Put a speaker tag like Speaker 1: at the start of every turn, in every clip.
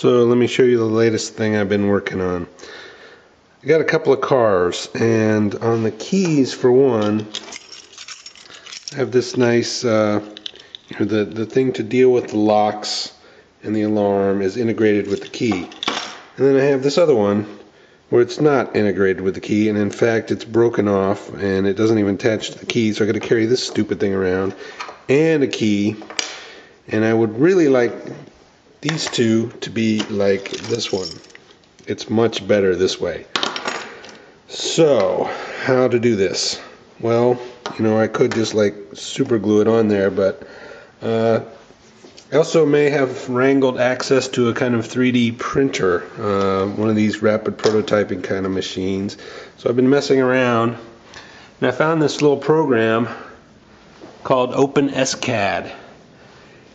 Speaker 1: So let me show you the latest thing I've been working on. I got a couple of cars and on the keys for one I have this nice uh, the, the thing to deal with the locks and the alarm is integrated with the key. And then I have this other one where it's not integrated with the key and in fact it's broken off and it doesn't even attach to the key so I got to carry this stupid thing around and a key and I would really like these two to be like this one. It's much better this way. So, how to do this? Well, you know, I could just like super glue it on there, but uh, I also may have wrangled access to a kind of 3D printer, uh, one of these rapid prototyping kind of machines. So I've been messing around, and I found this little program called OpenSCAD.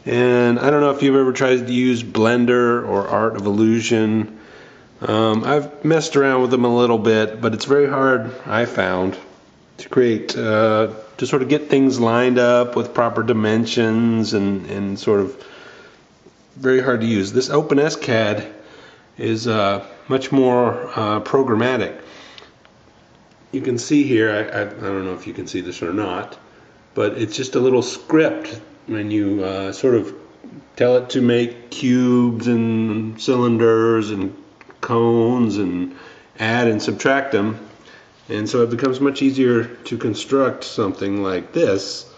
Speaker 1: And I don't know if you've ever tried to use Blender or Art of Illusion. Um, I've messed around with them a little bit, but it's very hard, I found, to create, uh, to sort of get things lined up with proper dimensions and, and sort of very hard to use. This OpenSCAD is uh, much more uh, programmatic. You can see here, I, I, I don't know if you can see this or not, but it's just a little script when you uh, sort of tell it to make cubes and cylinders and cones and add and subtract them. And so it becomes much easier to construct something like this.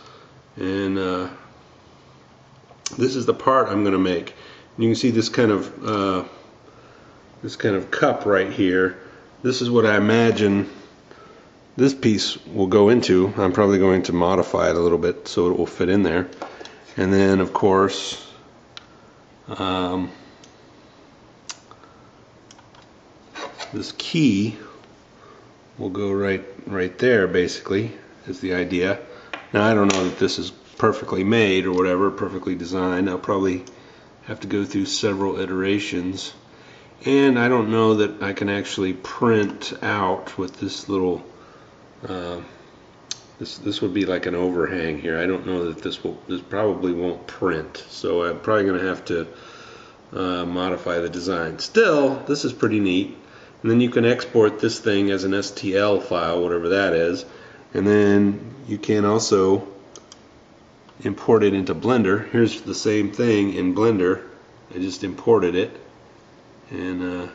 Speaker 1: And uh, this is the part I'm going to make. And you can see this kind of uh, this kind of cup right here. This is what I imagine this piece will go into. I'm probably going to modify it a little bit so it will fit in there. And then, of course, um, this key will go right right there basically is the idea. Now I don't know that this is perfectly made or whatever perfectly designed. I'll probably have to go through several iterations. And I don't know that I can actually print out with this little uh, this this would be like an overhang here. I don't know that this will this probably won't print so I'm probably gonna have to uh, modify the design. Still this is pretty neat. And then you can export this thing as an STL file whatever that is. And then you can also import it into Blender. Here's the same thing in Blender. I just imported it. And uh,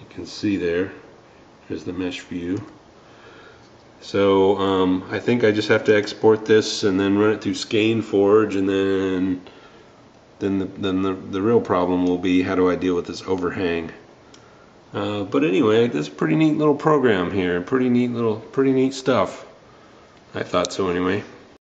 Speaker 1: you can see there there's the mesh view so um, I think I just have to export this and then run it through Skeinforge and then then the, then the, the real problem will be how do I deal with this overhang. Uh, but anyway, this pretty neat little program here, pretty neat little, pretty neat stuff. I thought so anyway.